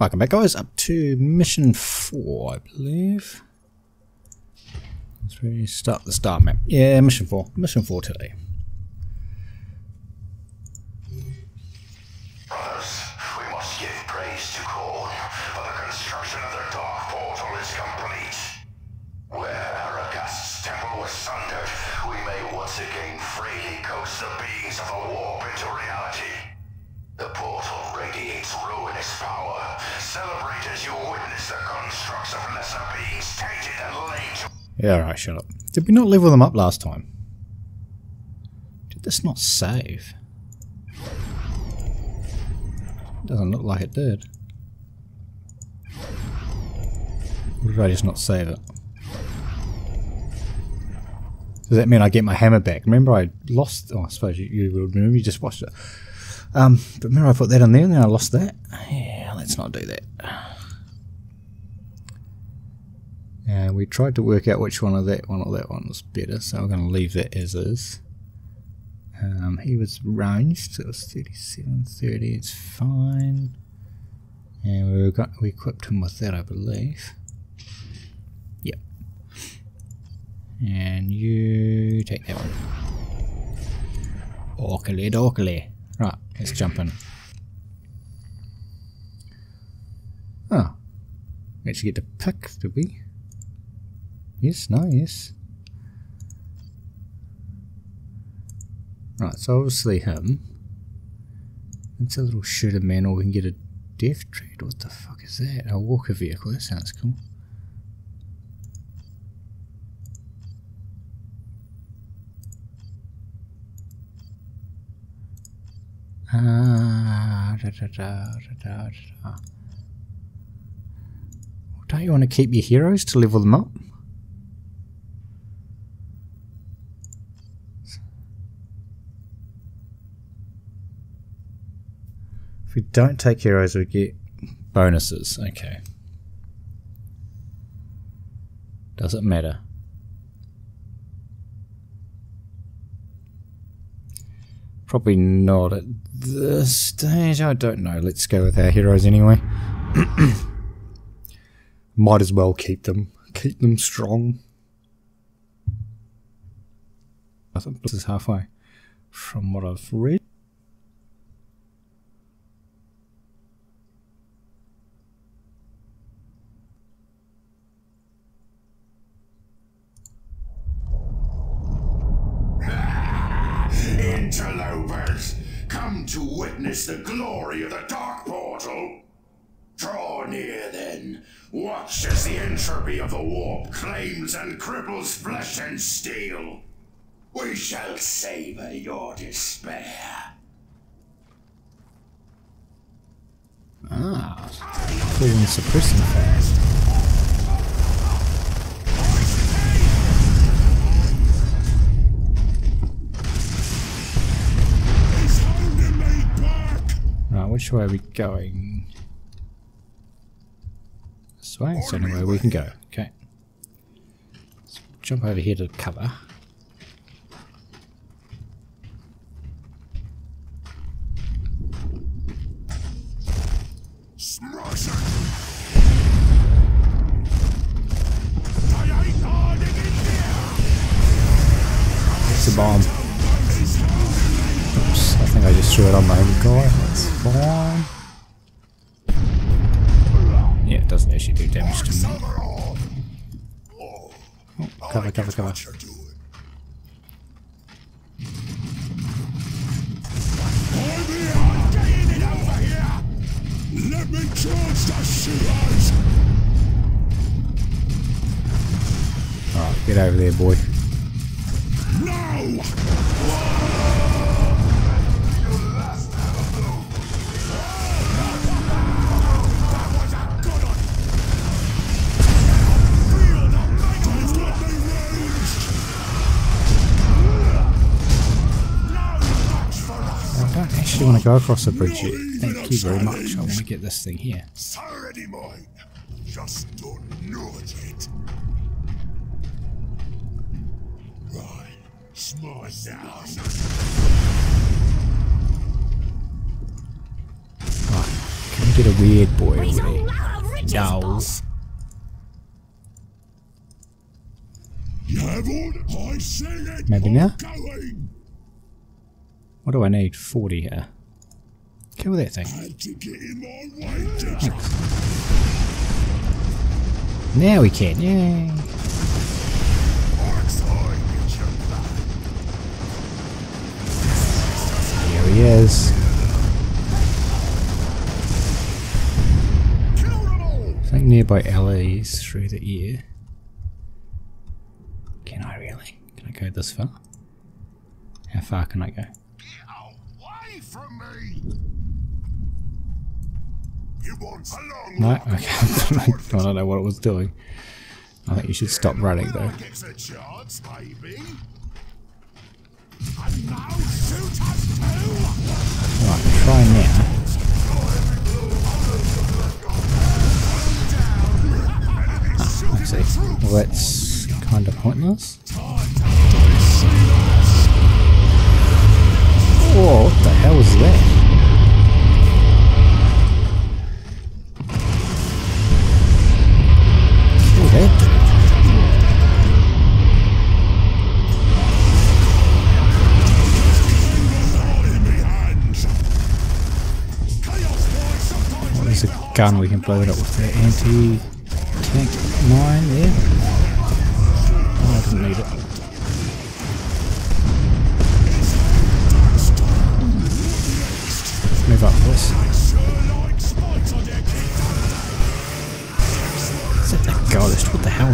Welcome back guys, up to mission 4 I believe. Let's really start the start map. Yeah, mission 4. Mission 4 today. Yeah, alright, shut up. Did we not level them up last time? Did this not save? Doesn't look like it did. Or did I just not save it? Does that mean I get my hammer back? Remember I lost... Oh, I suppose you, will remember, you just watched it. Um, but remember I put that in there and then I lost that? Yeah, let's not do that. And we tried to work out which one of that one or that one was better, so we're going to leave that as is. Um, he was ranged, so it was 37, 30, it's fine. And we got we equipped him with that, I believe. Yep. And you take that one. Orkily dorkily. Right, let's jump in. Oh. We actually get to pick, did we? Yes, no, yes. Right, so obviously him. It's a little shooter man, or we can get a Deff Dread. What the fuck is that? A walker vehicle, that sounds cool. Ah, da, da, da, da, da, da. Don't you want to keep your heroes to level them up? We don't take heroes, we get bonuses. Okay. Does it matter? Probably not at this stage. I don't know. Let's go with our heroes anyway. Might as well keep them. Keep them strong. I think this is halfway from what I've read. Witness the glory of the Dark Portal. Draw near then. Watch as the entropy of the warp claims and cripples flesh and steel. We shall savor your despair. Ah, and suppressing fast. Which way are we going? This way? It's the only way we can go. Okay. Let's jump over here to cover. It's a bomb. Oops, I think I just threw it on my own guy. That's fine. Yeah, it doesn't actually do damage to me. Oh, cover, cover, cover. Let me charge the shields! Alright, get over there, boy. No! Actually want to go across the bridge yet. Thank you very much. I want to get this thing here. It's already. Just don't know it yet. Right. Smash that. Right, can we get a weird boy He's a already. load of riches, No. boss. You have all I said Maybe now? What do I need? 40 here. Kill that thing. Had to get in my way, did you? Now we can, yay! Orcs, I get your blood. Here he is. Kill them all. I think nearby alleys through the air. Can I really? Can I go this far? How far can I go? From me. You want a long No? Okay. I don't know what it was doing. I think you should stop running though. Whoever gets a chance, maybe. And now shoot us. Right, try now. Ah, I see. Well, that's kind of pointless. Whoa, what the hell is that? Gun we can blow it up with the anti-tank mine there.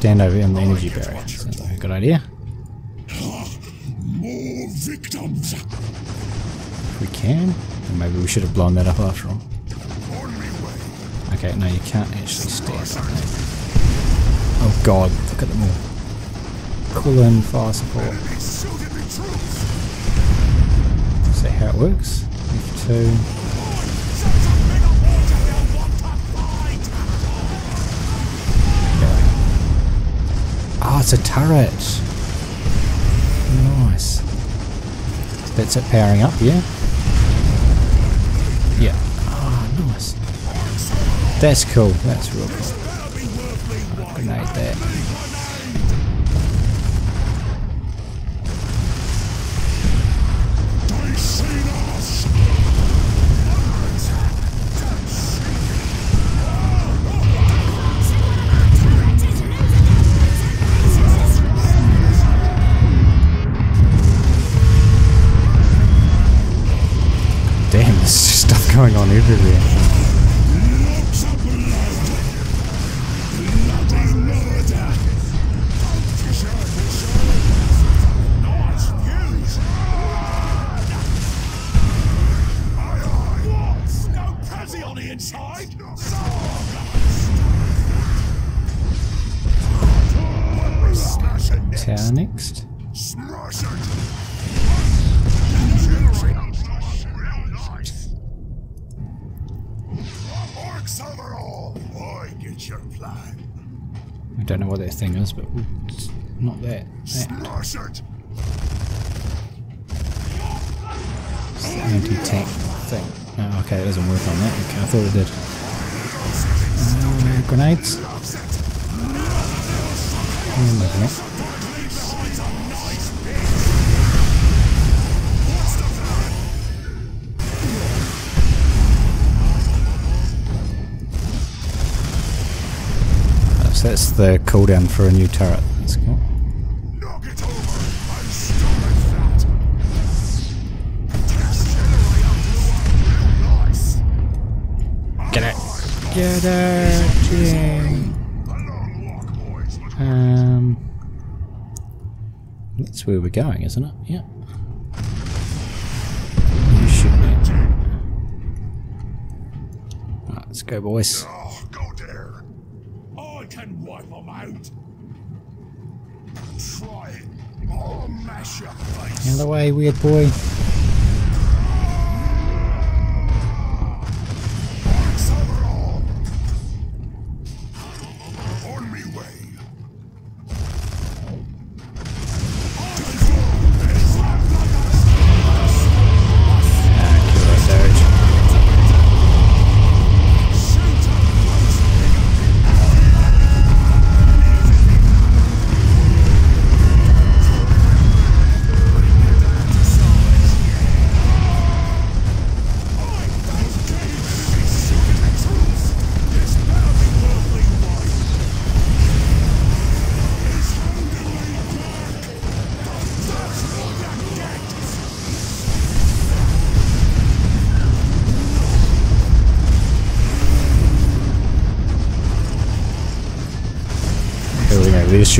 stand over in the energy barrier. A good idea. More victims. If we can. And maybe we should have blown that up after all. On me way. Okay, no, you can't actually stand. Oh god, look at them all. Call in fire support. See how it works. F2. It's a turret. Nice. That's it powering up, yeah? Yeah. Oh, nice. That's cool. That's real cool. While. Grenade that. Going on everywhere. What that thing is, but it's not that. That. It's the anti-tank thing. Oh, okay, it doesn't work on that. Okay, I thought it did. Uh, grenades. And So that's the cooldown for a new turret. That's cool. Knock it over and stop it that. Generator blew up real nice. Get it! Get it! Yeah. A long walk, boys. Um, that's where we're going, isn't it? Yeah. You shoot me. Right, let's go, boys. Oh, go there. I can wipe them out. Try it. I'll mash your face. Out the way, weird boy.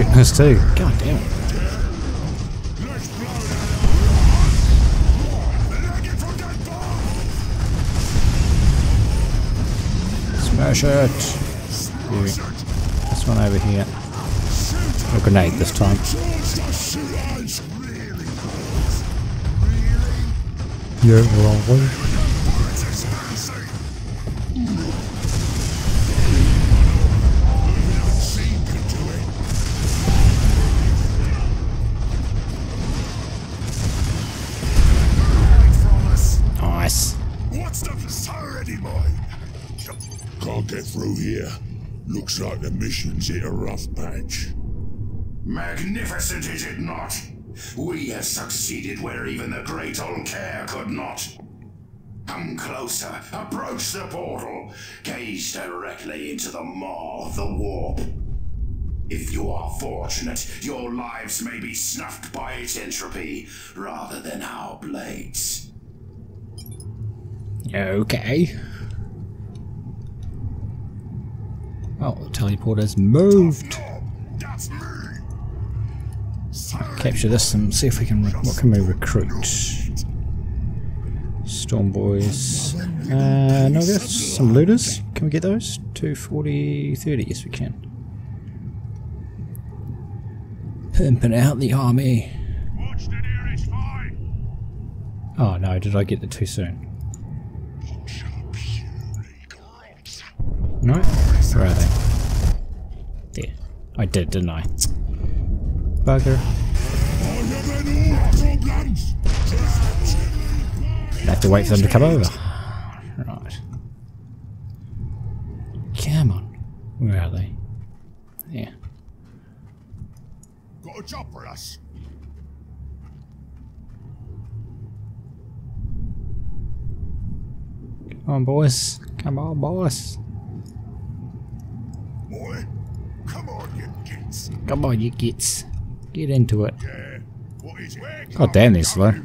Shooting us too. God damn it. Let's blow that Leg it from that bar. Smash it. This one over here. A grenade this time. Towards the shooters. Really? Yeah, wrong Bullets like the mission's hit a rough patch. Magnificent, is it not? We have succeeded where even the great Ulkair could not. Come closer, approach the portal, gaze directly into the maw of the warp. If you are fortunate, your lives may be snuffed by its entropy rather than our blades. Okay. Oh, the teleporter's moved. Capture this and see if we can. What can we recruit? Storm boys. Uh, no, there's some looters. Can we get those? 240, 30. Yes, we can. Pimping out the army. The. Oh no, did I get it too soon? No? Where are they? There. I did, didn't I? Bugger. I have had all problems. I have to wait for them to come over. Right. Come on. Where are they? Yeah. Got a job for us. Come on, boys. Come on, boys. Boy, come on, you kids. Come on, you gits. Get into it. Yeah, what is it? God damn, they're slow. Here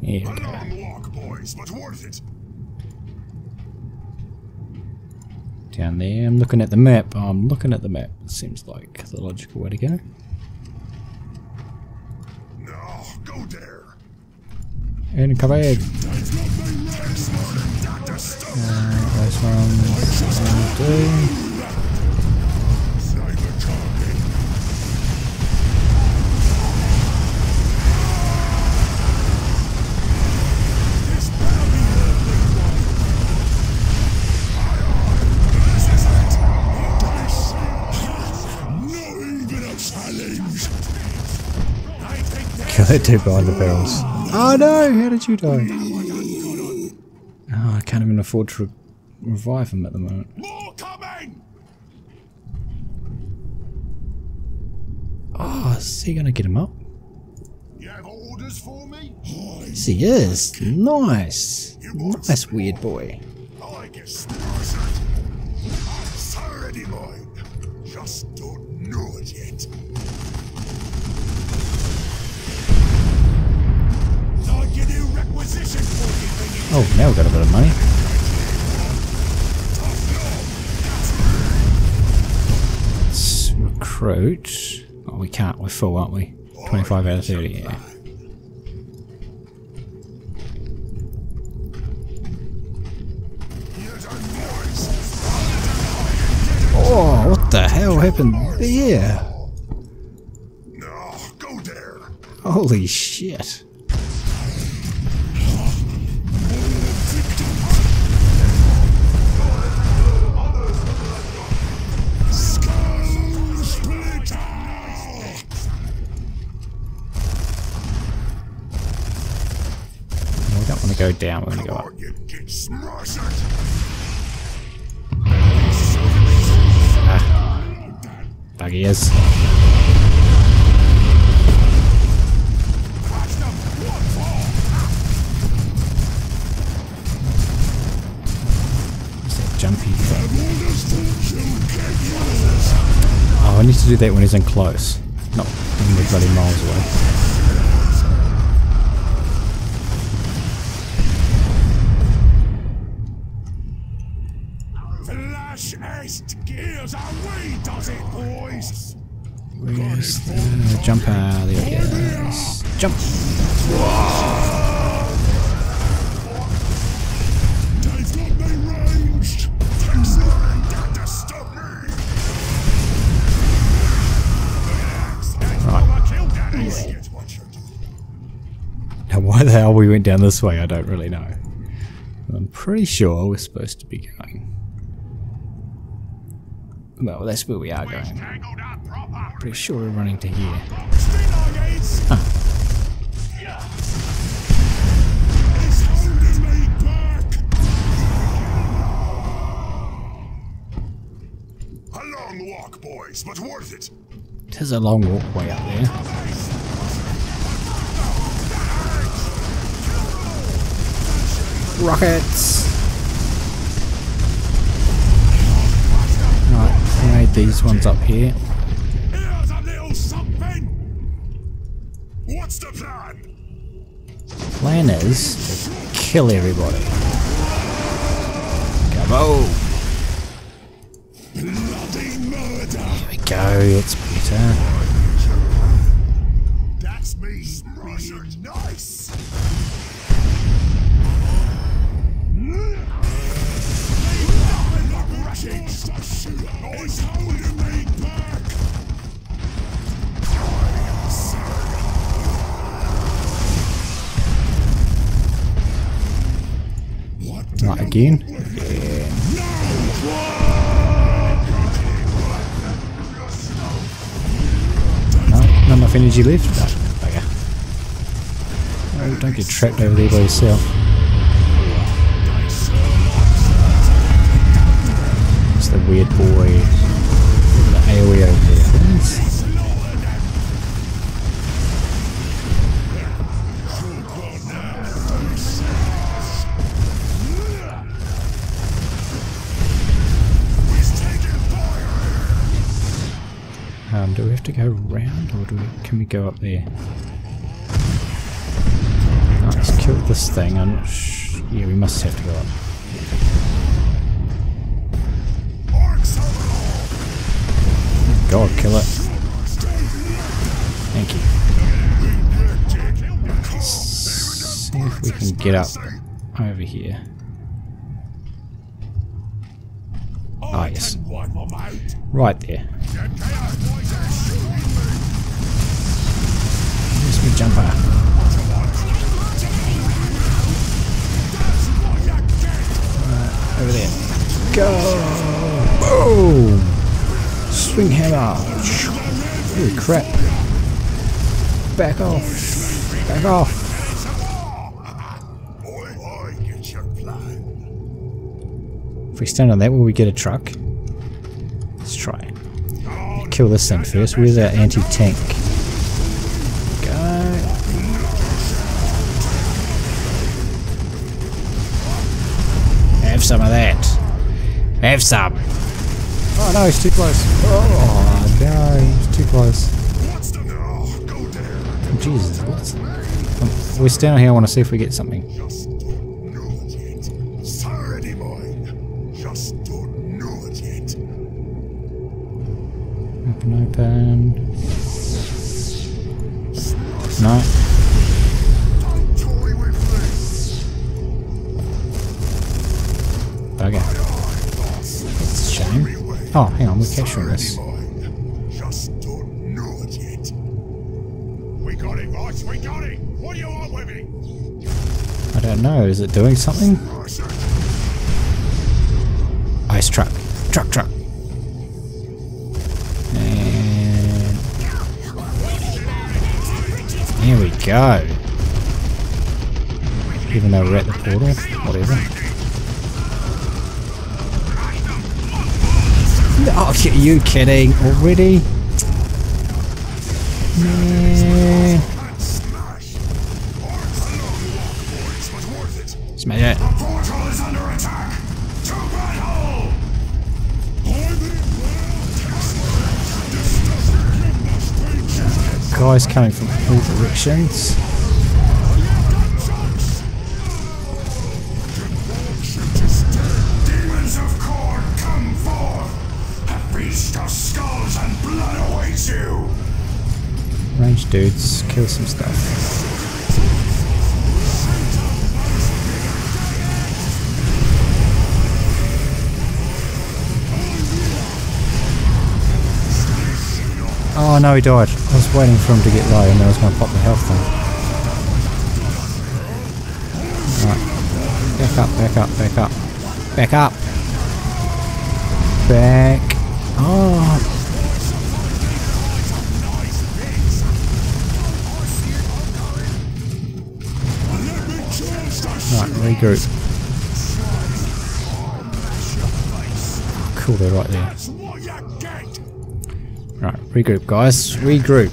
we A go. long walk, boys, but worth it. Down there. I'm looking at the map. I'm looking at the map. Seems like the logical way to go. No, go there. And come ahead. I that dude behind the barrels. Oh no! How did you die? I can't even afford to re- revive him at the moment. more coming. Oh, is he gonna get him up? You have orders for me? Yes, he is. Nice. Nice weird boy. I get smarter. It's already mine. Just don't know it yet. I get a requisition for you, thingy. Oh, now we've got a bit of money. Recruit. Oh, we can't. We're full, aren't we? 25 out of 30, yeah. Oh, what the hell happened there? No, go there. Holy shit. Go down, we want to go up. on, you get smashed. Bug ears. Jumpy? Oh, I need to do that when he's in close. Not when we're bloody miles away. Killed that idiot. What you do? Now, why the hell we went down this way, I don't really know. I'm pretty sure we're supposed to be going. Well, that's where we are going. Tangled up proper. Pretty sure we're running to here. It's holding me back. A long walk, boys, but worth it. There's a long walkway up there. Rockets! These ones up here. Here's a little something. What's the plan? Plan is to kill everybody. Come on! Bloody murder. There we go, it's better. That's me. Being nice. It's 15. No, not enough energy left? No. Okay. Oh, don't get trapped over there by yourself. It's the weird boy. The AOE. To go around or do we, can we go up there? Let's kill this thing. I'm not sh- yeah, we must have to go up. Are God, kill it. Thank you. See if we can get up over here. Ah, yes. Right there. My jumper? Over there. Go! Boom! Swing hammer! Holy crap. Back off! Back off! If we stand on that, will we get a truck? Let's try. Kill this thing first. Where's our anti-tank? Have some. Oh no, he's too close. Oh no, he's too close. No? Jesus, what's... We're standing here, I want to see if we get something. Just don't know Oh, hang on, we're capturing this. Just don't know it yet. We got it, boss. We got it. What do you want with me? I don't know, is it doing something? Ice truck. Truck, truck. And... Here we go. Even though we're at the portal, whatever. Oh, are you kidding already? Smash. Boys, it. Guys coming from all directions. Range dudes, kill some stuff. Oh no, he died. I was waiting for him to get low and then I was going to pop the health thing. Back up, back up, back up. Back up! Back. Oh, Cool, they're right there. Right, regroup, guys. Regroup.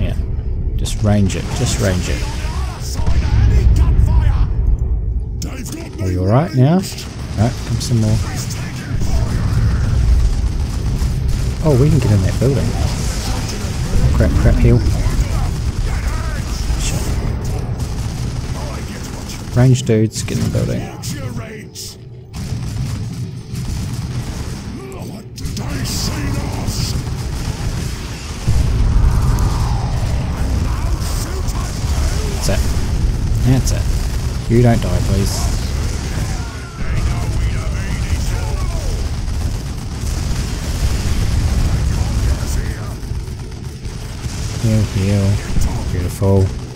Yeah. Just range it. Just range it. Are you alright now? Right, come some more. Oh, we can get in that building. Crap, crap, heal. Range dudes, get in the building. That's it. That's it. You don't die, please. Heal, heal. Beautiful.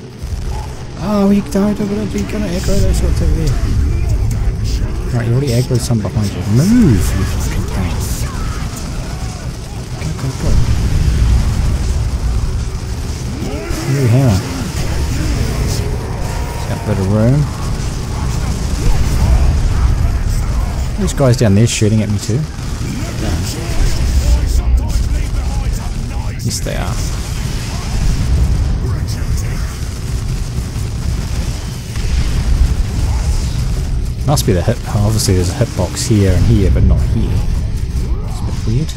Oh, he died over there. You're gonna aggro those shots over there. Right, you already aggroed some behind you. Move, you fucking pain. Go, go, go. New hammer. Got a bit of room. These guys down there shooting at me too. Yes, they are. Must be the hit. Obviously, there's a hitbox here and here, but not here. It's a bit weird.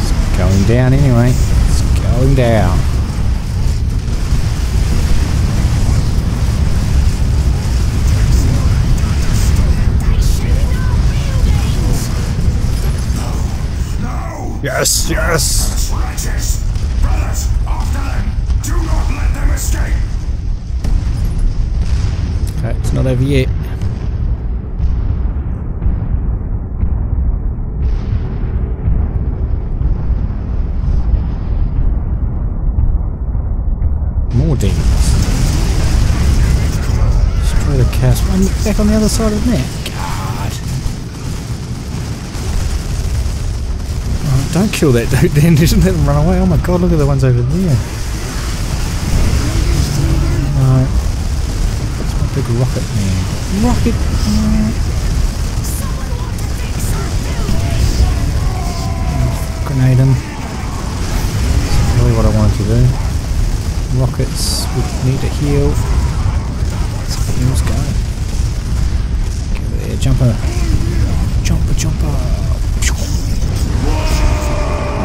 It's going down anyway. It's going down. Yes, yes. Righteous! Brothers, after them! Do not let them escape! Okay, it's not over yet. More demons. Destroy the cast. I'm back on the other side of the net. God. Oh, don't kill that dude then. Just let him run away. Oh my god, look at the ones over there. Right. That's my big rocket man. Rocket man. Grenade him. That's really what I wanted to do. Rockets, we need to heal. Let's going. Get there, jumper. Jumper, jumper.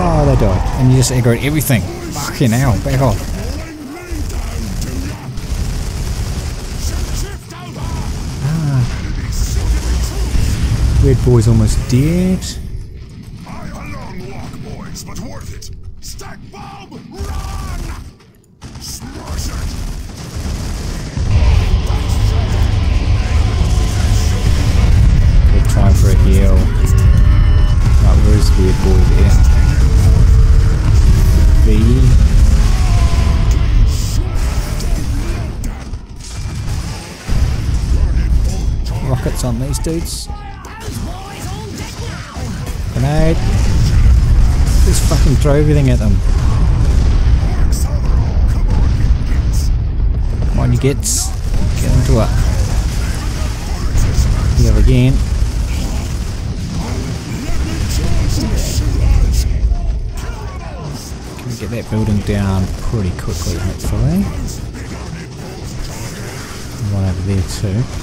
Oh, they died. And you just aggroed everything. Fucking hell, back off. Ah. Red boy's almost dead. Dudes. Grenade. Just fucking throw everything at them. Come on, you gets. Get into it. Heal again. Can get that building down pretty quickly, hopefully. One over there too.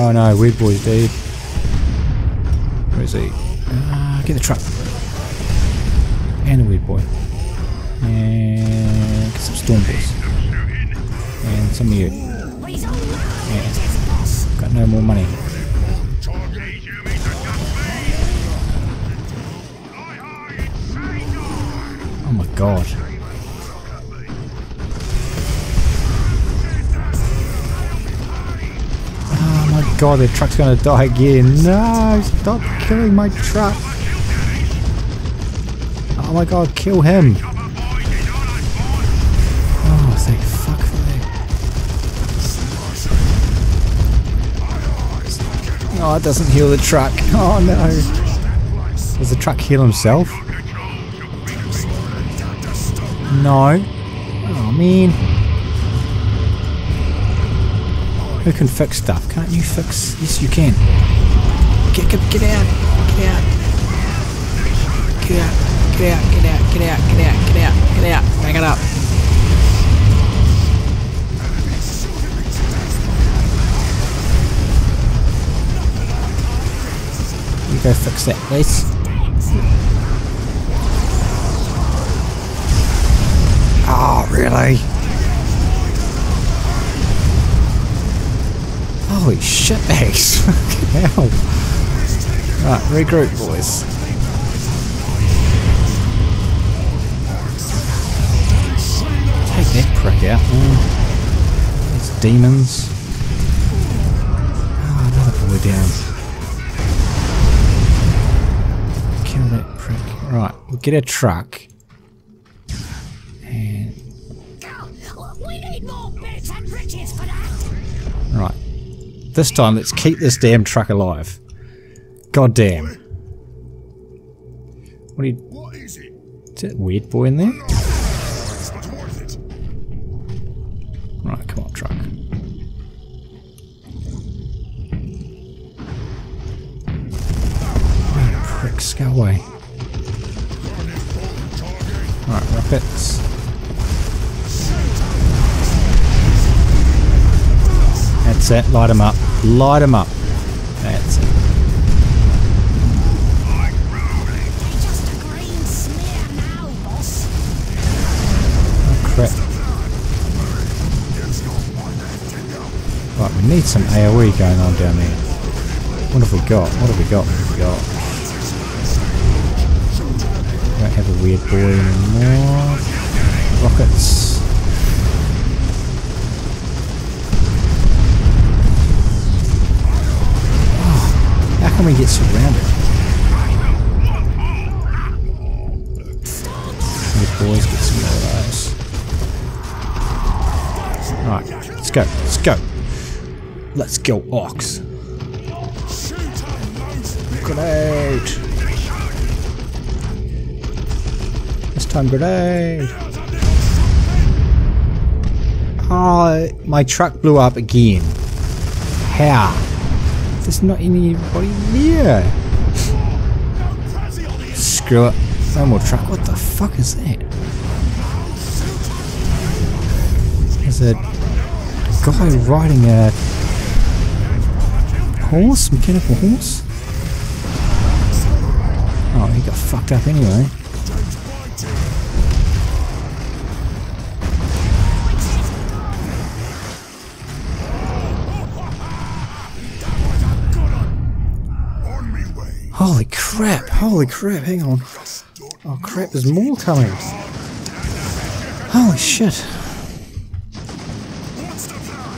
Oh no, weird boy's dead. Where is he? Ah, get the truck. And a weird boy. And some storm boys. And some of you. Got no more money. Oh my god. God, the truck's gonna die again. No, stop killing my truck. Oh my god, kill him. Oh, thank fuck for. Oh, it doesn't heal the truck. Oh no. Does the truck heal himself? No. Oh man. Who can fix stuff? Can't you fix? Yes, you can. Get, get, get out! Get out! Get out! Get out! Get out! Get out! Get out! Get out! Get out! Back it up! You go fix that, please. Oh, really? Holy shit bags. Fucking hell. Right, regroup boys. Take that prick out, man. These demons. Oh, another boy down. Kill that prick. Right, we'll get a truck. This time, let's keep this damn truck alive. God damn. What are you... What is it? Is that weird boy in there? Boys, but worth it. Right, come on, truck. Oh, pricks, go away. Right, rockets. That's it, light them up. Light them up. That's it. Oh. Right, we need some AoE going on down there. What have we got? What have we got? What have we got? Don't have a weird boy anymore. Rockets. Can we get surrounded? Weird boys, get some more of those. Right, let's go, let's go. Let's go, Ox. Grenade! This time, grenade! Oh, my truck blew up again. How? There's not anybody near. Screw it. More truck. What the fuck is that? There's a guy riding a horse, mechanical horse. Oh, he got fucked up anyway. Holy crap, hang on. Oh crap, there's more coming. Holy shit.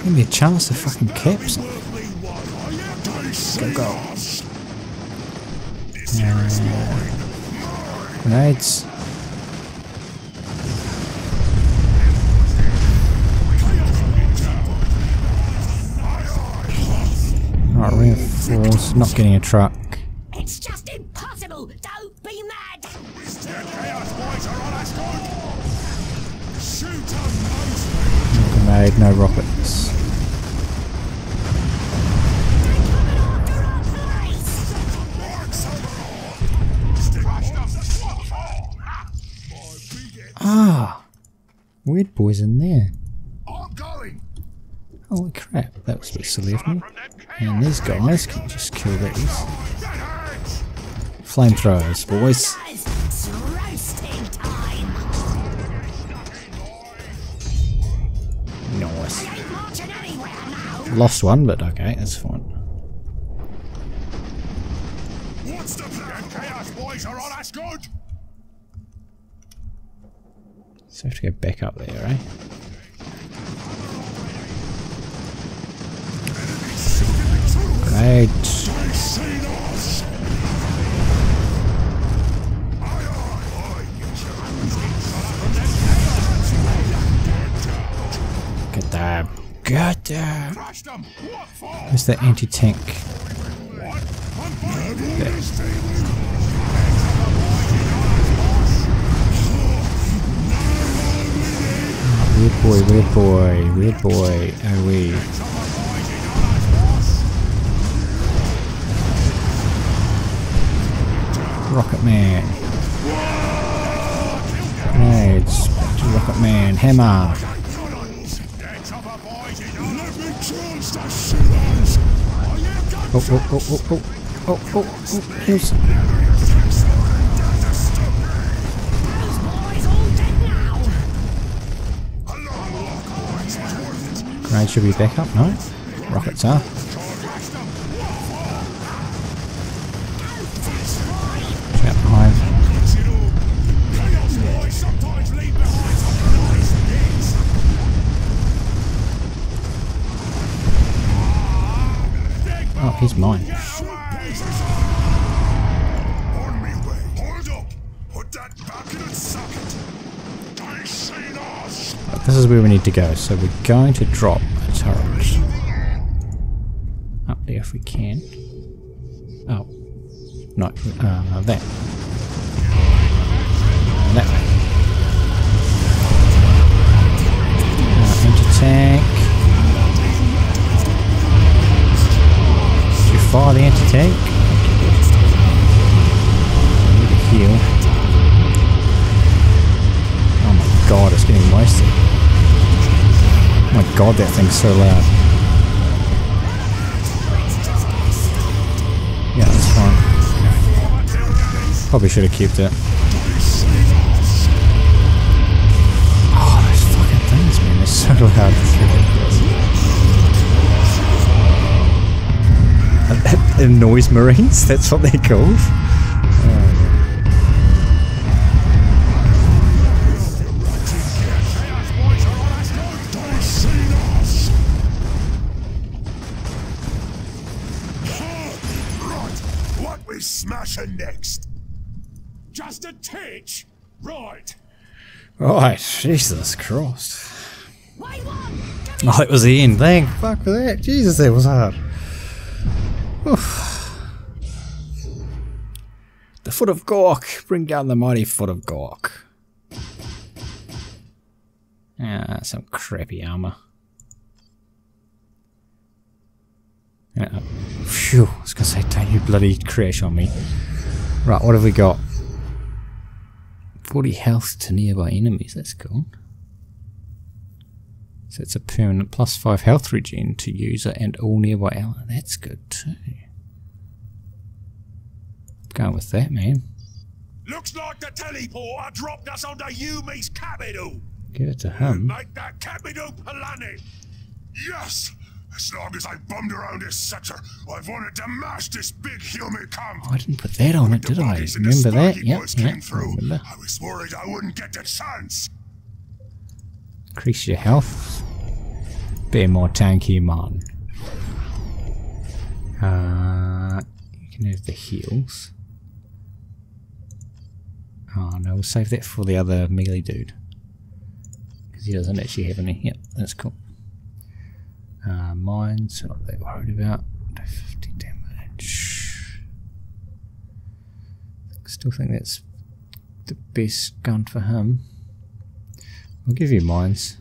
Give me a chance to fucking cap some. Lovely one. They see go. is mine. Uh, grenades. Right, reinforce, not getting a truck. Grenade, no rockets. Ah! Weirdboys in there. Holy crap, that was a bit silly of me. And these guys can just kill these. Flamethrowers, boys. Lost one, but okay, that's fine. What's the plan? Chaos boys are on us good. So we have to go back up there, eh? Grenade. They that. That. For? Where's the anti-tank? Weirdboy, weird boy, Weirdboy. Oh, we. Rocket Man. Grenades. Rocket Man. Hammer. Oh, oh, oh, oh, oh. Oh, oh, oh. Now. Grenade should be back up, no? Rockets are. Seen us. This is where we need to go. So we're going to drop a turret. Up there if we can. Oh. No, uh. That Did you fire the anti-tank? I need to heal. Oh my god, it's getting wasted. Oh my god, that thing's so loud. Yeah, that's fine. Probably should have kept it. Oh, those fucking things, man, they're so loud. It's ridiculous. It's Noise Marines, that's what they're called. They seen us. Right. What we smashing next? Just a titch. Right. Right, Jesus Christ. Oh, that was the end. Thank fuck for that. Jesus, that was hard. The foot of Gork. Bring down the mighty foot of Gork. Ah, some crappy armor. Yeah. Phew, I was gonna say, don't you bloody crash on me. Right, what have we got? 40 health to nearby enemies, that's cool. So it's a permanent plus 5 health regen to user and all nearby allies. That's good too. Going with that, man. Looks like the teleporter dropped us onto Yumi's capital. Give it to him. Make that capital planet. Yes! As long as I bummed around this sector, I've wanted to mash this big Yumi camp. Oh, I didn't put that on it, did I? bodies and the Remember that? Yep, yep. through. I was worried I wouldn't get the chance. Increase your health. Be more tanky, man. Uh, you can have the heals. Oh no, we'll save that for the other melee dude. Because he doesn't actually have any. Yep, that's cool. Uh, mines, not that worried about. 50 damage. Still think that's the best gun for him. I'll give you mines.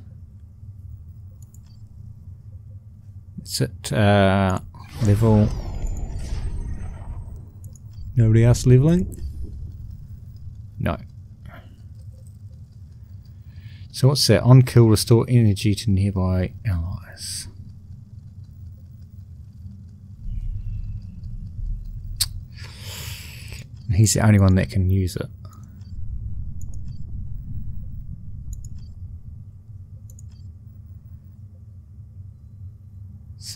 It's at uh, level. Nobody else leveling? No. So what's that? On kill, restore energy to nearby allies. And he's the only one that can use it.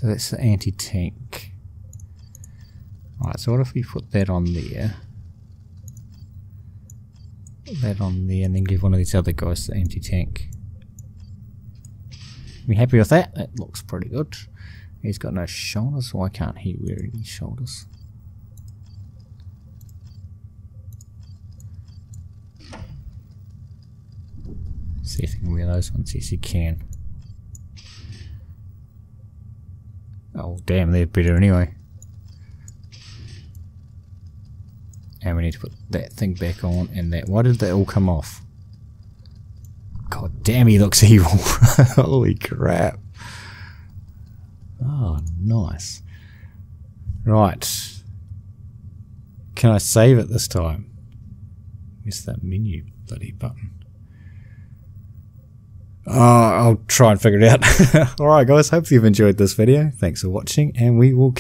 So that's the anti-tank. Right, so what if we put that on there? That on there and then give one of these other guys the anti-tank. We happy with that? That looks pretty good. He's got no shoulders. Why can't he wear any shoulders? See if he can wear those ones. Yes, he can. Oh, damn, they're better anyway. And we need to put that thing back on and that. Why did they all come off? God damn, he looks evil. Holy crap. Oh, nice. Right. Can I save it this time? Miss that menu bloody button? Uh, I'll try and figure it out. Alright guys, hope you've enjoyed this video. Thanks for watching and we will